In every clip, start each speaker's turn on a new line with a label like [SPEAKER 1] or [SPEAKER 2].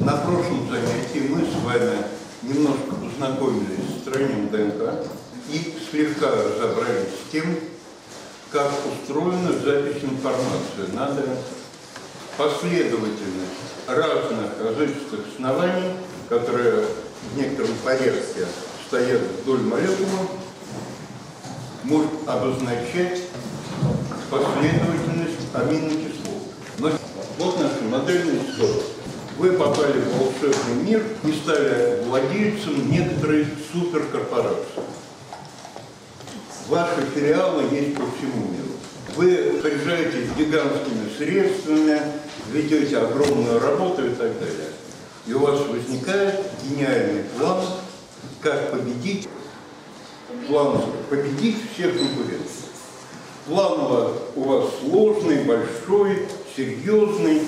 [SPEAKER 1] На прошлом занятии мы с вами немножко познакомились с строением ДНК и слегка разобрались с тем, как устроена запись информации на ДНК. Последовательность разных различных оснований, которые в некотором порядке стоят вдоль молекулы, может обозначать последовательность аминокислот. Но вот наша модельная история. Вы попали в волшебный мир и стали владельцем некоторой суперкорпорации. Ваши филиалы есть по всему миру. Вы приезжаете с гигантскими средствами, ведете огромную работу и так далее. И у вас возникает гениальный план, как победить, план победить всех конкурентов. План у вас сложный, большой, серьезный,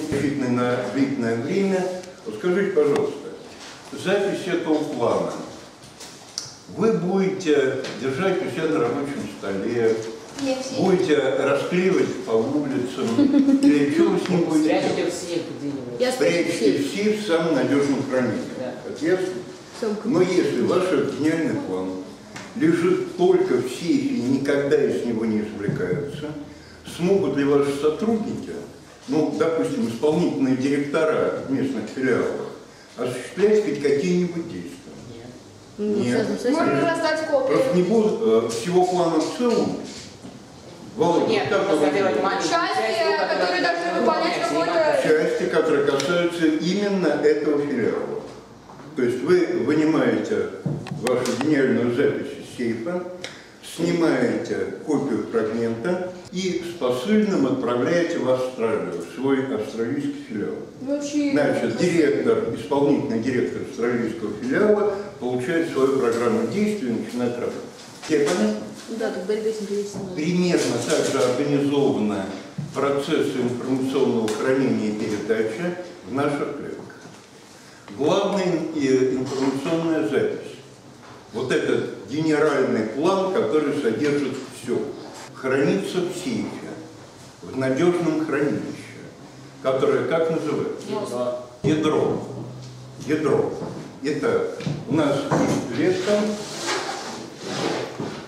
[SPEAKER 1] на длительное время. Вот скажите, пожалуйста, запись этого плана вы будете держать у себя на рабочем столе, будете расклеивать по улицам, или что вы с ним будете делать? Спрячьте в сейф в самом надежном хранении. Но если ваш гениальный план лежит только в сейфе и никогда из него не извлекается, смогут ли ваши сотрудники, ну, допустим, исполнительные директора местных филиалах, осуществлять хоть какие-нибудь действия?
[SPEAKER 2] Ну,
[SPEAKER 1] Нет.
[SPEAKER 2] с этим.
[SPEAKER 3] Можно раздать
[SPEAKER 1] Просто
[SPEAKER 3] копии.
[SPEAKER 1] не будут э, всего плана в целом. Володя,
[SPEAKER 4] Нет,
[SPEAKER 1] как вы
[SPEAKER 3] Части, которые должны выполнять какой-то-
[SPEAKER 1] части, которые касаются именно этого филиала. То есть вы вынимаете вашу гениальную запись из сейфа, снимаете копию фрагмента и с посыльным отправляете в Австралию, в свой австралийский филиал.
[SPEAKER 3] Вообще.
[SPEAKER 1] Значит, директор, исполнительный директор австралийского филиала получает свою программу действий и начинает работать. Тебе понятно?
[SPEAKER 2] Да, тут борьбе с интересом.
[SPEAKER 1] Примерно так же организованы процессы информационного хранения и передачи в наших клетках. Главная и информационная запись. Вот этот генеральный план, который содержит все, хранится в сейфе, в надежном хранилище, которое как называется? Ядро. Ядро. Итак, у нас есть клетка,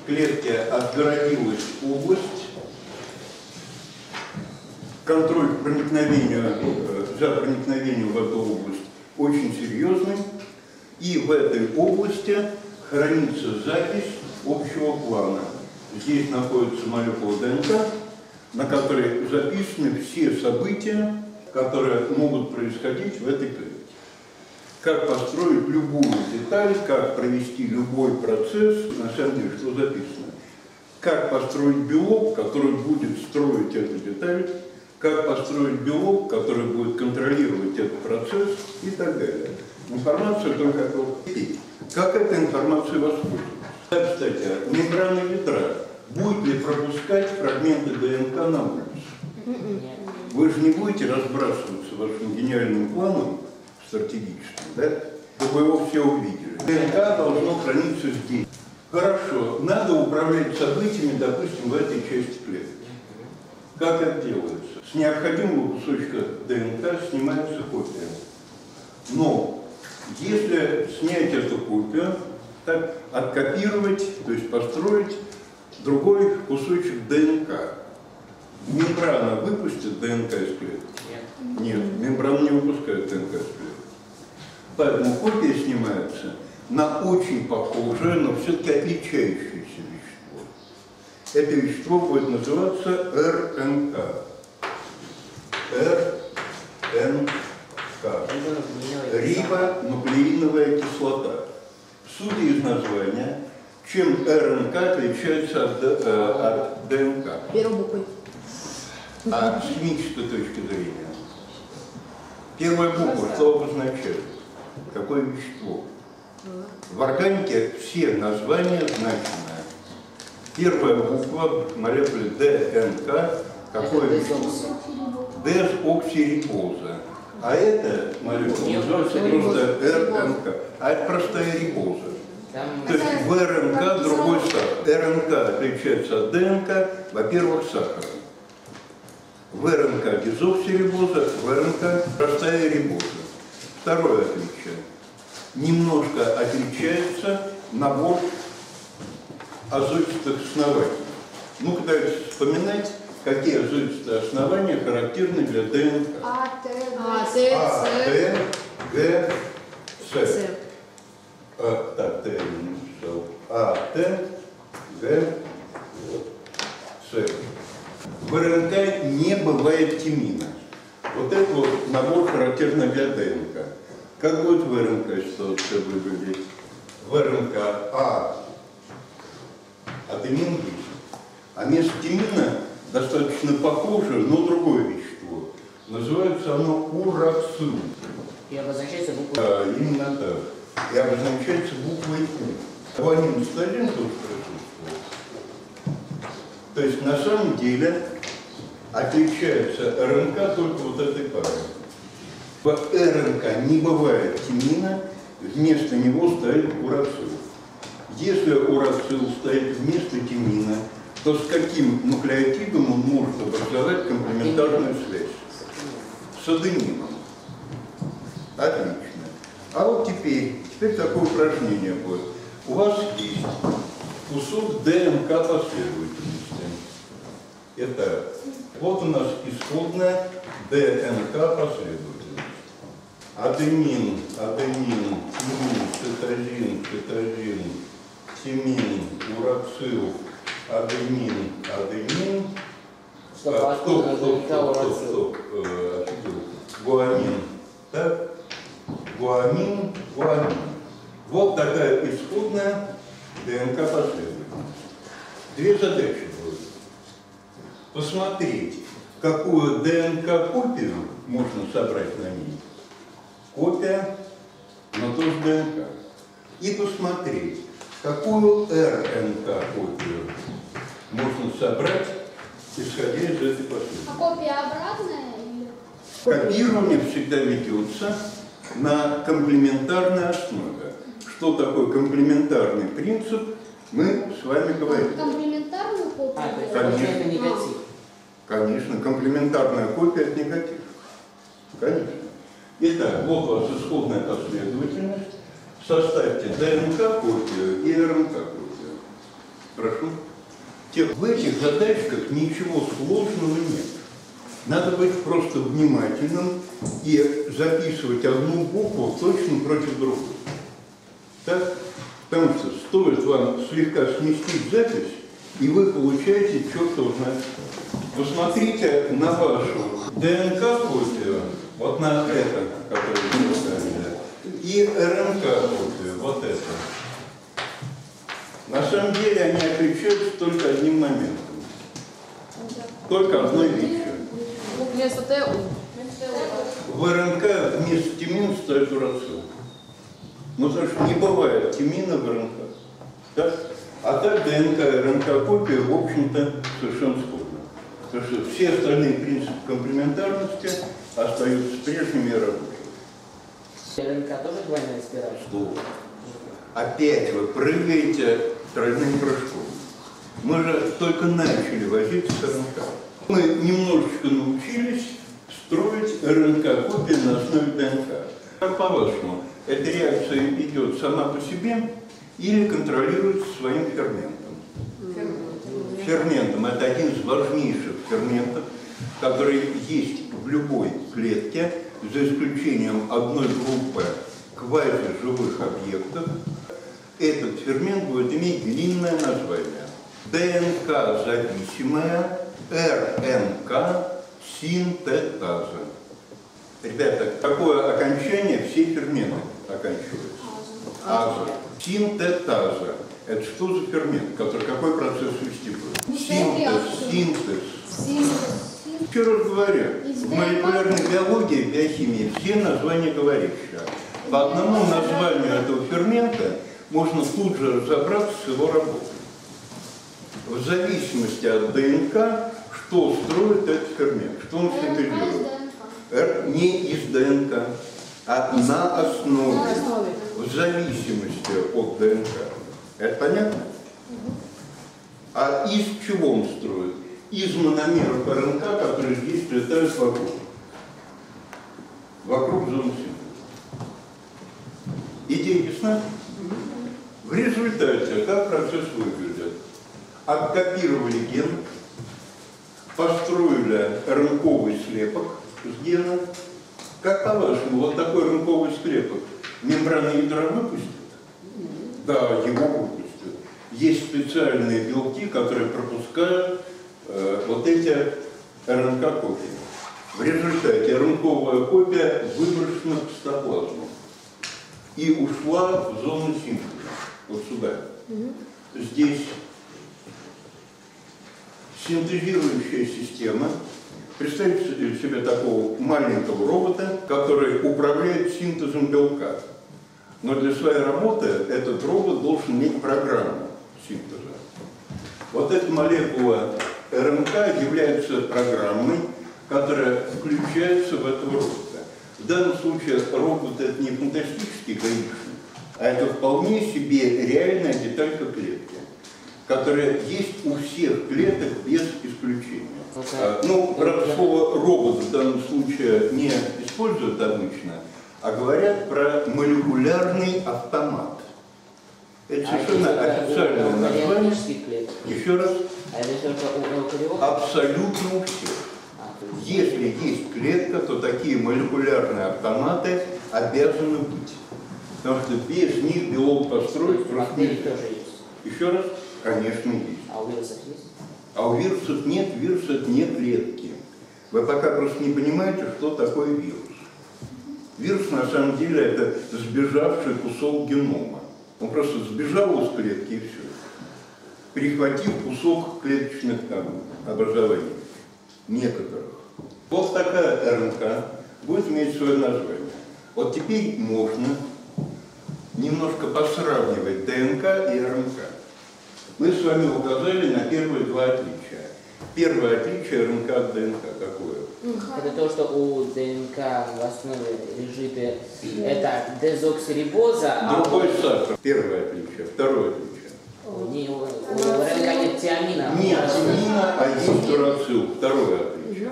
[SPEAKER 1] в клетке отгородилась область, контроль к проникновению, э, за проникновением в эту область очень серьезный, и в этой области хранится запись общего плана. Здесь находится молекула ДНК, на которой записаны все события, которые могут происходить в этой клетке. Как построить любую деталь, как провести любой процесс, на самом деле, что записано. Как построить белок, который будет строить эту деталь, как построить белок, который будет контролировать этот процесс и так далее. Информация только. Теперь, Как эта информация воспользоваться? Да, Кстати, мембрана ядра будет ли пропускать фрагменты ДНК на улицу? Вы же не будете разбрасываться вашим гениальным планом стратегическим, да? Чтобы его все увидели. ДНК должно храниться здесь. Хорошо, надо управлять событиями, допустим, в этой части клетки. Как это делается? С необходимого кусочка ДНК снимается копия. Но если снять эту копию, так, откопировать, то есть построить другой кусочек ДНК, мембрана выпустит ДНК из клетки?
[SPEAKER 4] Нет.
[SPEAKER 1] Нет, мембрана не выпускает ДНК из клетки. Поэтому копия снимается на очень похожее, но все-таки отличающееся вещество. Это вещество будет называться РНК. РНК. Рибонуклеиновая кислота. Судя из названия, чем РНК отличается от, э, от ДНК?
[SPEAKER 2] Первой буквой.
[SPEAKER 1] А с химической точки зрения? Первая буква что обозначает? Какое вещество? В органике все названия значимые. Первая буква в молекуле ДНК, какое вещество? Дезоксирибоза. А это молекула называется просто РНК. А это простая рибоза.
[SPEAKER 4] Там
[SPEAKER 1] То есть в РНК другой сахар. РНК отличается от ДНК, во-первых, сахаром. В РНК дезоксирибоза, в РНК простая рибоза. Второе отличие. Немножко отличается набор азотистых оснований. Ну-ка давайте вспоминать, какие азотистые основания характерны для ДНК.
[SPEAKER 4] А, Т,
[SPEAKER 2] А,
[SPEAKER 4] Г.
[SPEAKER 2] Т,
[SPEAKER 1] А,
[SPEAKER 2] С,
[SPEAKER 1] Т, Г, С. А, так, Т я не написал. А, Т, Г, С. В РНК не бывает тимина. Вот это вот набор характерный для ДНК. Как будет в РНК ситуация выглядеть? В РНК А аденин. А место тимина достаточно похоже, но другое вещество. Называется оно урацил.
[SPEAKER 3] И обозначается буква
[SPEAKER 1] Да, именно так. И обозначается буквой У. Гуанин стадин тоже присутствует. То есть на самом деле отличается РНК только вот этой парой. В РНК не бывает тимина, вместо него стоит урацил. Если урацил стоит вместо тимина, то с каким нуклеотидом он может образовать комплементарную связь? С аденином. Отлично. А вот теперь, теперь такое упражнение будет. У вас есть кусок ДНК последовательности. Это вот у нас исходная ДНК последовательность. Аденин, аденин, тимин, цитозин, цитозин, тимин, урацил, аденин, аденин,
[SPEAKER 3] Стоп,
[SPEAKER 1] а, стоп, стоп, стоп, стоп, э. Гуанин. Так? Гуанин, гуанин. Вот такая исходная ДНК последовательность. Две задачи будут. Посмотреть, какую ДНК-копию можно собрать на ней. Копия, но тоже ДНК. И посмотреть, какую РНК-копию можно собрать, исходя из этой последовательности.
[SPEAKER 4] А копия обратная или?
[SPEAKER 1] Копирование всегда ведется на комплементарной основе. Что такое комплементарный принцип, мы с вами говорим.
[SPEAKER 4] Комплементарную копию?
[SPEAKER 3] А?
[SPEAKER 1] Конечно.
[SPEAKER 3] это негатив.
[SPEAKER 1] Конечно, комплементарная копия от негатива. Конечно. Итак, вот у вас исходная последовательность. Составьте ДНК-копию и РНК-копию. Прошу. Те- В этих задачках ничего сложного нет. Надо быть просто внимательным и записывать одну букву точно против другой. Так? Потому что стоит вам слегка сместить запись, и вы получаете чертова знает что. Посмотрите на вашу ДНК-копию, вот на это, которое вы поставили, и РНК-копию, вот это. На самом деле они отличаются только одним моментом. Только одной вещью.
[SPEAKER 2] Вместо Т У.
[SPEAKER 1] В РНК вместо тимина стоит урацил. Ну, потому что не бывает тимина в РНК. Да? А так ДНК и РНК копия, в общем-то, совершенно сходны. Потому что все остальные принципы комплементарности остаются прежними и рабочими.
[SPEAKER 3] РНК тоже двойная спираль?
[SPEAKER 1] Что? Опять вы прыгаете тройным прыжком. Мы же только начали возиться с РНК. Мы немножечко научились строить РНК-копии на основе ДНК. Как по-вашему, эта реакция идет сама по себе или контролируется своим ферментом? Ферментом – это один из важнейших ферментов, который есть в любой клетке, за исключением одной группы квазиживых объектов. Этот фермент будет иметь длинное название. ДНК-зависимая РНК синтетаза. Ребята, какое окончание все ферменты оканчиваются? Аза. Синтетаза. Это что за фермент, который какой процесс вести будет?
[SPEAKER 4] Мешает
[SPEAKER 1] Синтез, синтез.
[SPEAKER 4] Синтез.
[SPEAKER 1] Еще раз в молекулярной биологии, биохимии все названия говорящие. По одному названию этого фермента можно тут же разобраться с его работой. В зависимости от ДНК, что строит этот фермент, что он синтезирует. Не из ДНК, а на основе,
[SPEAKER 2] На основе.
[SPEAKER 1] в зависимости от ДНК. Это понятно? А из чего он строит? Из мономеров РНК, которые здесь летают вокруг. Вокруг зоны синтеза. Идея ясна? В результате, как процесс выглядит? Откопировали ген, построили рынковый слепок с гена. Как по-вашему, вот такой рынковый слепок мембраны ядра выпустит? Да, его выпустят. Есть специальные белки, которые пропускают вот эти РНК-копии. В результате РНКовая копия выброшена в цитоплазму и ушла в зону синтеза, вот сюда. Здесь синтезирующая система. Представьте себе такого маленького робота, который управляет синтезом белка. Но для своей работы этот робот должен иметь программу синтеза. Вот эта молекула РНК является программой, которая включается в этого робота. В данном случае робот это не фантастический гаишник, а это вполне себе реальная деталька клетки, которая есть у всех клеток без исключения. А, Ну, правда, слово робот в данном случае не используют обычно, а говорят про молекулярный автомат. Это совершенно официальное название. Еще раз,
[SPEAKER 3] А это только у эукариотов?
[SPEAKER 1] абсолютно у всех.
[SPEAKER 3] А,
[SPEAKER 1] Если есть клетка, то такие молекулярные автоматы обязаны быть. Потому что без них белок построить просто
[SPEAKER 3] бактерий
[SPEAKER 1] нельзя.
[SPEAKER 3] тоже есть.
[SPEAKER 1] Еще раз, конечно, есть.
[SPEAKER 3] А у вирусов есть?
[SPEAKER 1] А у вирусов нет, вирус это не клетки. Вы пока просто не понимаете, что такое вирус. Вирус на самом деле это сбежавший кусок генома. Он просто сбежал из клетки и все. Прихватил кусок клеточных там, образований. Некоторых. Вот такая РНК будет иметь свое название. Вот теперь можно немножко посравнивать ДНК и РНК. Мы с вами указали на первые два отличия. Первое отличие РНК от ДНК какое?
[SPEAKER 3] Это то, что у ДНК в основе лежит э, это дезоксирибоза, а
[SPEAKER 1] Другой сахар. Первое отличие. Второе отличие.
[SPEAKER 3] Не- у- у РНК нет тиамина.
[SPEAKER 1] Нет амина, а есть урацил. Второе отличие.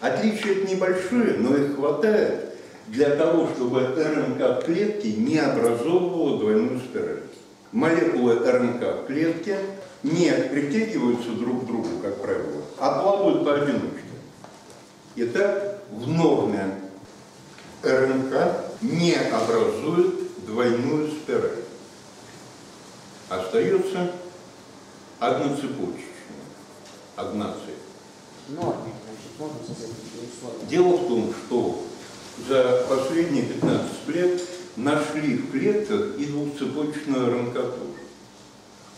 [SPEAKER 1] Отличия это небольшие, но их хватает для того, чтобы РНК в клетке не образовывала двойную спираль. Молекулы РНК в клетке не притягиваются друг к другу, как правило, а плавают поодиночке. Итак, в норме РНК не образует двойную спираль. Остается одноцепочечная, одна цепь.
[SPEAKER 3] Значит, создать такие условия.
[SPEAKER 1] Дело в том, что за последние 15 лет нашли в клетках и двухцепочечную РНК тоже.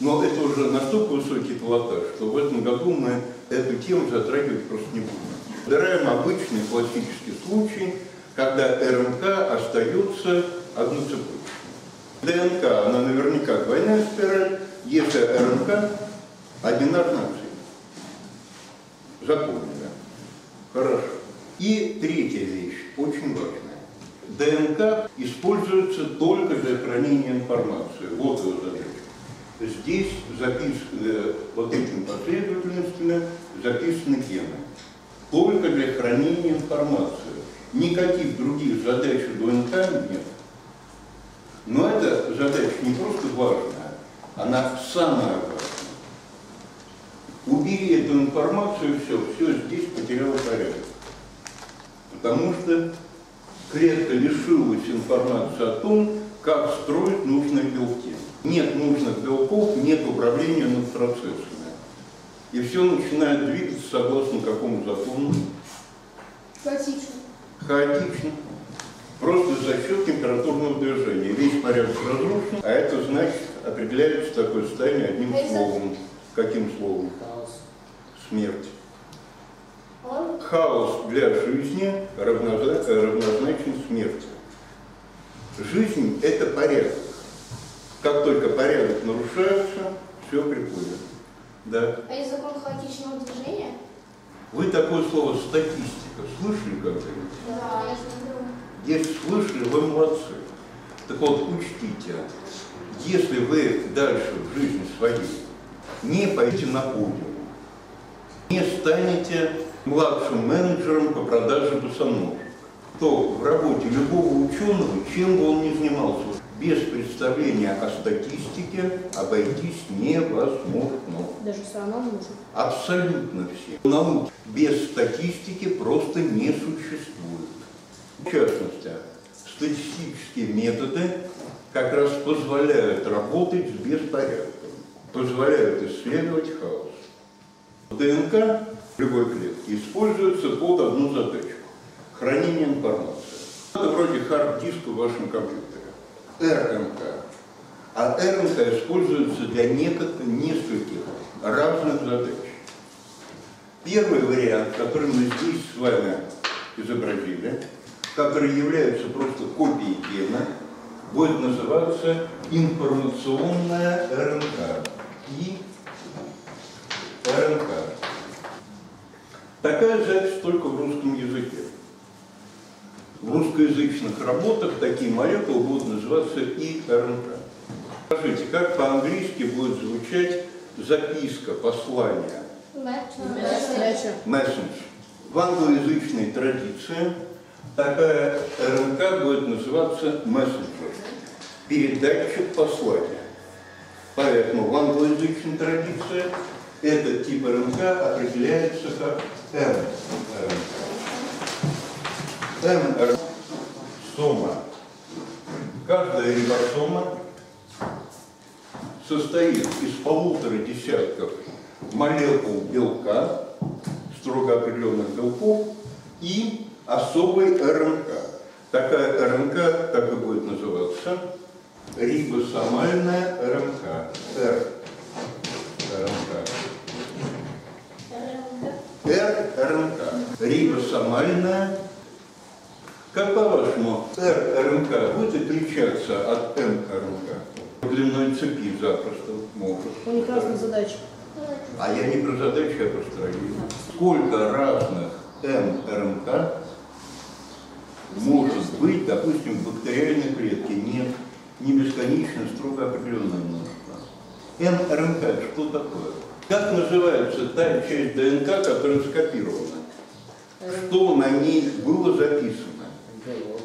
[SPEAKER 1] Но это уже настолько высокий пилотаж, что в этом году мы эту тему затрагивать просто не будем. Выбираем обычный классический случай, когда РНК остается одноцепочечной. ДНК, она наверняка двойная спираль, если РНК одинарная. Запомнили? Хорошо. И третья вещь, очень важная. ДНК используется только для хранения информации. Вот его задача. Здесь записаны, вот этими последовательностями записаны гены. Только для хранения информации. Никаких других задач у ДНК нет. Но эта задача не просто важная, она самая важная. Убери эту информацию, все, все здесь потеряло порядок. Потому что клетка лишилась информации о том, как строить нужные белки. Нет нужных белков, нет управления над процессами. И все начинает двигаться согласно какому закону?
[SPEAKER 4] Хаотично.
[SPEAKER 1] Хаотично. Просто за счет температурного движения. Весь порядок разрушен, а это значит, определяется такое состояние одним словом. Каким словом?
[SPEAKER 3] Хаос.
[SPEAKER 1] Смерть. Хаос для жизни равнозна- равнозначен смерти. Жизнь – это порядок. Как только порядок нарушается, все приходит. Да.
[SPEAKER 4] А есть закон хаотичного движения?
[SPEAKER 1] Вы такое слово статистика слышали когда-нибудь?
[SPEAKER 4] Да.
[SPEAKER 1] Если слышали, вы молодцы. Так вот, учтите, если вы дальше в жизни своей не пойдете на подиум, не станете младшим менеджером по продаже босоножек, то в работе любого ученого, чем бы он ни занимался, Без представления о статистике обойтись невозможно.
[SPEAKER 2] Даже страна нужен.
[SPEAKER 1] Абсолютно все. Науки без статистики просто не существует. В частности, статистические методы как раз позволяют работать с беспорядком, позволяют исследовать хаос. ДНК любой клетке используется под одну задачу – хранение информации. Это вроде хард-диска в вашем компьютере. РНК. А РНК используется для некоторых, нескольких разных задач. Первый вариант, который мы здесь с вами изобразили, который является просто копией гена, будет называться информационная РНК. И РНК. Такая запись только в русском языке. В русскоязычных работах такие молекулы будут называться и РНК. Скажите, как по-английски будет звучать записка, послание, месседж? В англоязычной традиции такая РНК будет называться мессенджер, передатчик послания. Поэтому в англоязычной традиции этот тип РНК определяется как МРНК. МРНК – сома. Каждая рибосома состоит из полутора десятков молекул белка, строго определенных белков, и особой РНК. Такая РНК так и будет называться рибосомальная РНК. Р. РНК. РНК. Рибосомальная. Как по-вашему, РНК будет отличаться от МРНК? Длиной цепи запросто может.
[SPEAKER 2] У них разные задачи.
[SPEAKER 1] А я не про задачи, а про строение. Сколько разных МРНК может быть, допустим, в бактериальной клетке? Нет, не бесконечно, строго определенное множество. МРНК что такое? Как называется та часть ДНК, которая скопирована? Что на ней было записано?
[SPEAKER 3] Белок.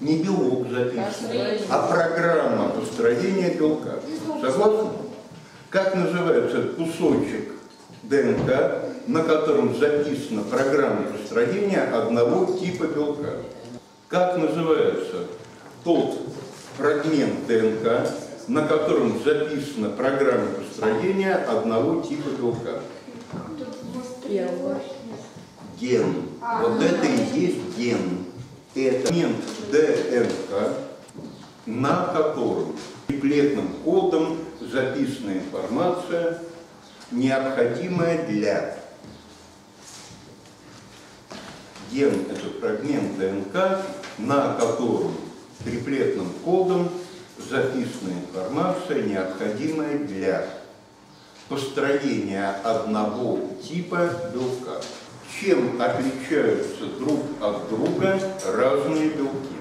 [SPEAKER 1] Не белок записан, а программа построения белка. Согласны? Как называется кусочек ДНК, на котором записана программа построения одного типа белка? Как называется тот фрагмент ДНК, на котором записана программа построения одного типа белка? Ген. Вот это и есть ген. Это элемент ДНК, на котором триплетным кодом записана информация, необходимая для ген – это фрагмент ДНК, на котором триплетным кодом записана информация, необходимая для построения одного типа белка. Чем отличаются друг от друга разные белки?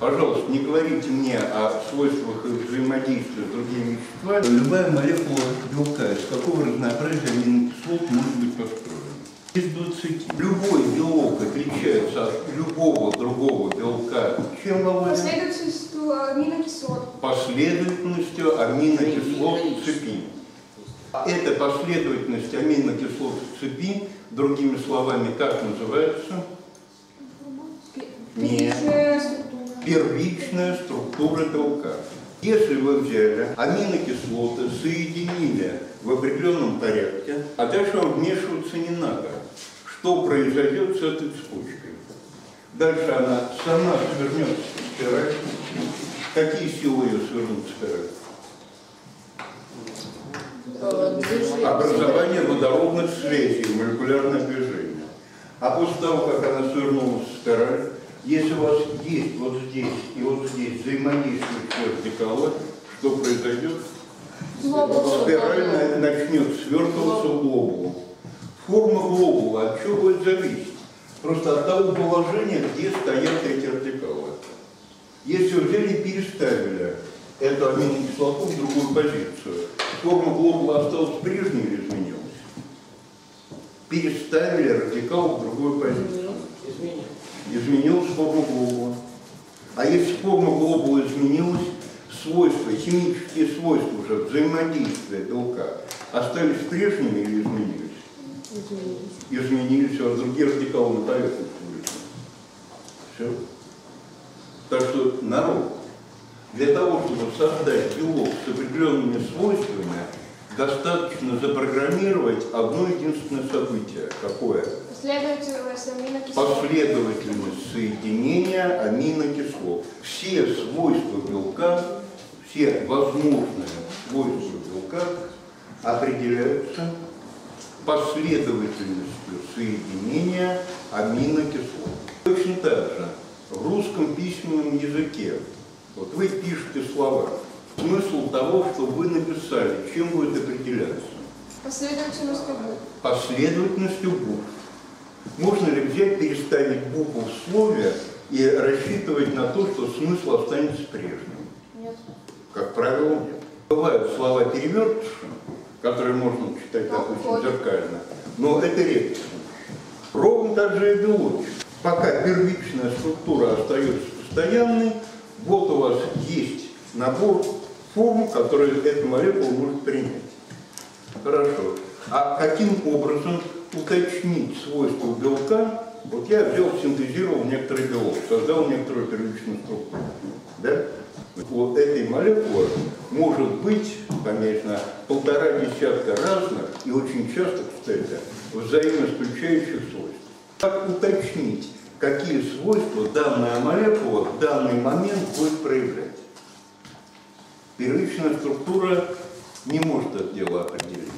[SPEAKER 1] Пожалуйста, не говорите мне о свойствах их взаимодействия с другими веществами. Любая молекула белка из какого разнообразия аминокислот может быть построена? Из 20. Любой белок отличается от любого другого белка. Чем, Володя?
[SPEAKER 4] Последовательностью аминокислот.
[SPEAKER 1] Последовательностью аминокислот в цепи. Эта последовательность аминокислот в цепи, другими словами, как называется? Нет.
[SPEAKER 4] Первичная структура.
[SPEAKER 1] Первичная структура белка. Если вы взяли аминокислоты, соединили в определенном порядке, а дальше вам вмешиваться не надо, что произойдет с этой цепочкой? Дальше она сама свернется в спираль. Какие силы ее свернут спираль? Образование водородных связей, молекулярное движение. А после того, как она свернулась в спираль, если у вас есть вот здесь и вот здесь взаимодействующие радикалы, что произойдет? Спираль на- начнет свертываться в глобулу. Форма глобула от чего будет зависеть? Просто от того положения, где стоят эти радикалы. Если взяли и переставили эту аминокислоту в другую позицию, форма глобула осталась прежней или изменилась? Переставили радикал в другую позицию.
[SPEAKER 3] Изменил.
[SPEAKER 1] Изменилась форма глобула. А если форма глобула изменилась, свойства, химические свойства уже взаимодействия белка остались прежними или изменились?
[SPEAKER 2] Изменились.
[SPEAKER 1] Изменились, а другие радикалы на поверхность вышли. Все. Так что народ, для того, чтобы создать белок с определенными свойствами, достаточно запрограммировать одно единственное событие. Какое?
[SPEAKER 4] Последовательность аминокислот.
[SPEAKER 1] Последовательность соединения аминокислот. Все свойства белка, все возможные свойства белка определяются последовательностью соединения аминокислот. Точно так же в русском письменном языке, вот вы пишете слова, смысл того, что вы написали, чем будет определяться?
[SPEAKER 4] Последовательностью букв.
[SPEAKER 1] Последовательностью букв. Можно ли взять, переставить букву в слове и рассчитывать на то, что смысл останется прежним?
[SPEAKER 4] Нет.
[SPEAKER 1] Как правило, нет. Бывают слова перевертыши, которые можно читать, допустим, зеркально, но это случай. Ровно так же и белочек. Пока первичная структура остается постоянной, вот у вас есть набор форм, которые эта молекула может принять. Хорошо. А каким образом уточнить свойства белка? Вот я взял, синтезировал некоторый белок, создал некоторую первичную структуру. Вот этой молекулы может быть, конечно, полтора десятка разных и очень часто, кстати, взаимоисключающих свойств. Как уточнить, какие свойства данная молекула в данный момент будет проявлять? Первичная структура не может это дело определить.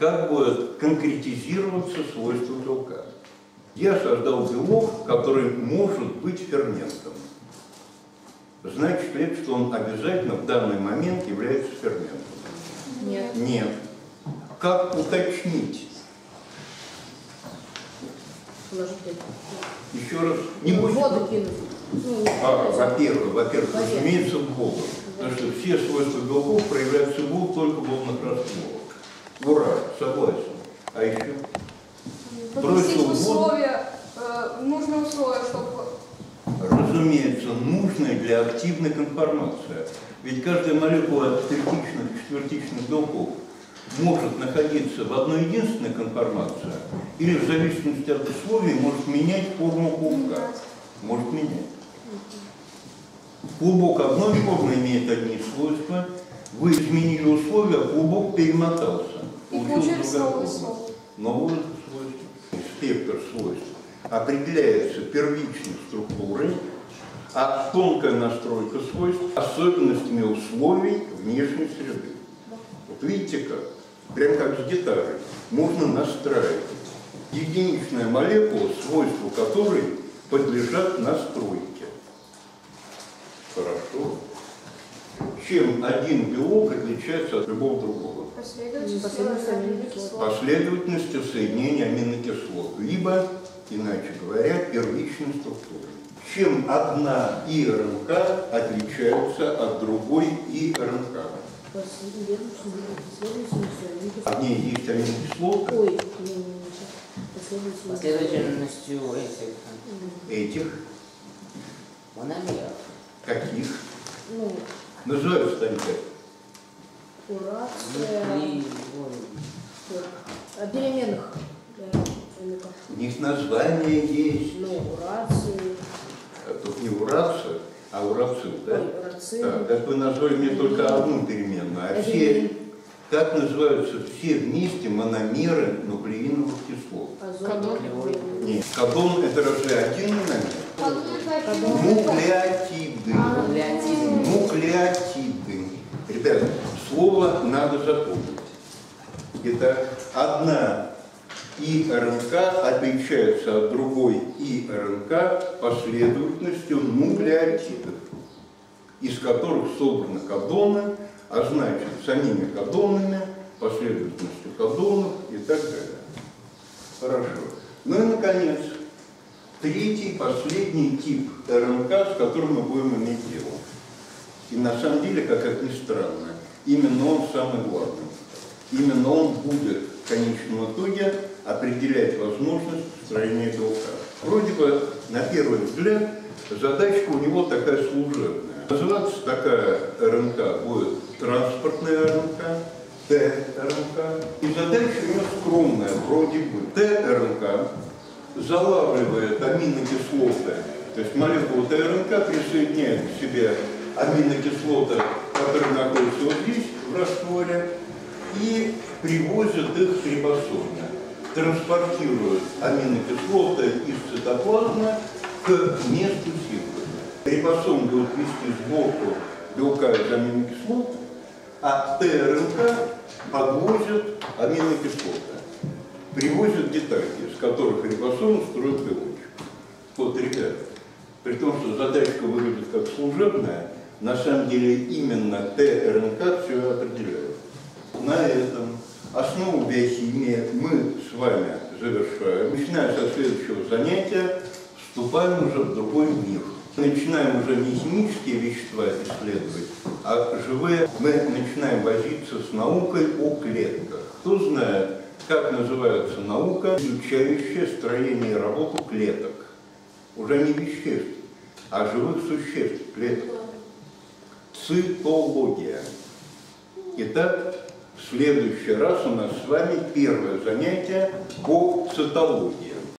[SPEAKER 1] Как будет конкретизироваться свойства белка? Я создал белок, который может быть ферментом. Значит ли это, что он обязательно в данный момент является ферментом?
[SPEAKER 2] Нет.
[SPEAKER 1] Нет. Как уточнить? Еще раз, не бойся.
[SPEAKER 2] Воду кинуть. Ну,
[SPEAKER 1] А, во-первых, во-первых, разумеется, в воду. Потому что все свойства белков проявляются в воду только в растворах. Ура, согласен. А еще? Бросил
[SPEAKER 4] условия, э, нужные условия, чтобы
[SPEAKER 1] нужная для активной конформации. Ведь каждая молекула третичных, четвертичных белков может находиться в одной единственной конформации или в зависимости от условий может менять форму клубка. Может менять. Клубок одной формы имеет одни свойства, вы изменили условия, клубок перемотался.
[SPEAKER 4] и новые
[SPEAKER 1] форма.
[SPEAKER 4] слова.
[SPEAKER 1] Новые свойства. Спектр свойств определяется первичной структурой, а тонкая настройка свойств особенностями условий внешней среды. Вот видите как? Прям как с гитарой. Можно настраивать единичная молекула, свойства которой подлежат настройке. Хорошо. Чем один белок отличается от любого другого?
[SPEAKER 4] Последовательность
[SPEAKER 2] Последовательность
[SPEAKER 4] аминокислот.
[SPEAKER 1] последовательностью соединения аминокислот, либо, иначе говоря, первичной структурой. Чем одна ИРНК отличается от другой ИРНК? В ней есть аминокислоты
[SPEAKER 2] Ой. Последовательность.
[SPEAKER 3] Последовательностью этих
[SPEAKER 1] этих,
[SPEAKER 3] мономеров.
[SPEAKER 1] каких,
[SPEAKER 2] Ну,
[SPEAKER 1] называются они как?
[SPEAKER 2] курация. А переменных. Как?
[SPEAKER 1] У них название есть.
[SPEAKER 2] Ну, урации.
[SPEAKER 1] Не урация, а урацил, да?
[SPEAKER 2] Урацин.
[SPEAKER 1] Так, как вы назвали мне только одну переменную, а
[SPEAKER 2] Это
[SPEAKER 1] все, как называются все вместе мономеры нуклеиновых кислот?
[SPEAKER 4] Кадон.
[SPEAKER 1] Нет, кадон это разве один? Нуклеотиды.
[SPEAKER 2] А,
[SPEAKER 3] Нуклеотиды.
[SPEAKER 1] Нуклеотиды. Ребята, слово надо запомнить. Итак, одна ИРНК отличается от другой ИРНК последовательностью нуклеотидов, из которых собраны кадоны, а значит самими кадонами, последовательностью кадонов и так далее. Хорошо. Ну и, наконец, третий, последний тип РНК, с которым мы будем иметь дело. И на самом деле, как это ни странно, именно он самый главный. Именно он будет в конечном итоге определять возможность строения белка. Вроде бы на первый взгляд, задачка у него такая служебная. Называться такая РНК будет транспортная РНК, Т-РНК. И задача у него скромная, вроде бы. Т-РНК залавливает аминокислоты, то есть молекулы ТРНК присоединяет к себе аминокислоты, которые находятся вот здесь, в растворе, и привозят их в рибосоме. Транспортируют аминокислоты из цитоплазмы к месту синтеза. Рибосом будет вести сборку белка из аминокислот, а ТРНК подвозит аминокислоты привозят детальки, из которых рибосом строит белочек. Вот, ребята, при том, что задачка выглядит как служебная, на самом деле именно ТРНК все определяет. На этом основу биохимии мы с вами завершаем. Начиная со следующего занятия, вступаем уже в другой мир. Начинаем уже не химические вещества исследовать, а живые. Мы начинаем возиться с наукой о клетках. Кто знает, как называется наука, изучающая строение и работу клеток. Уже не веществ, а живых существ, клеток. Цитология. Итак, в следующий раз у нас с вами первое занятие по цитологии.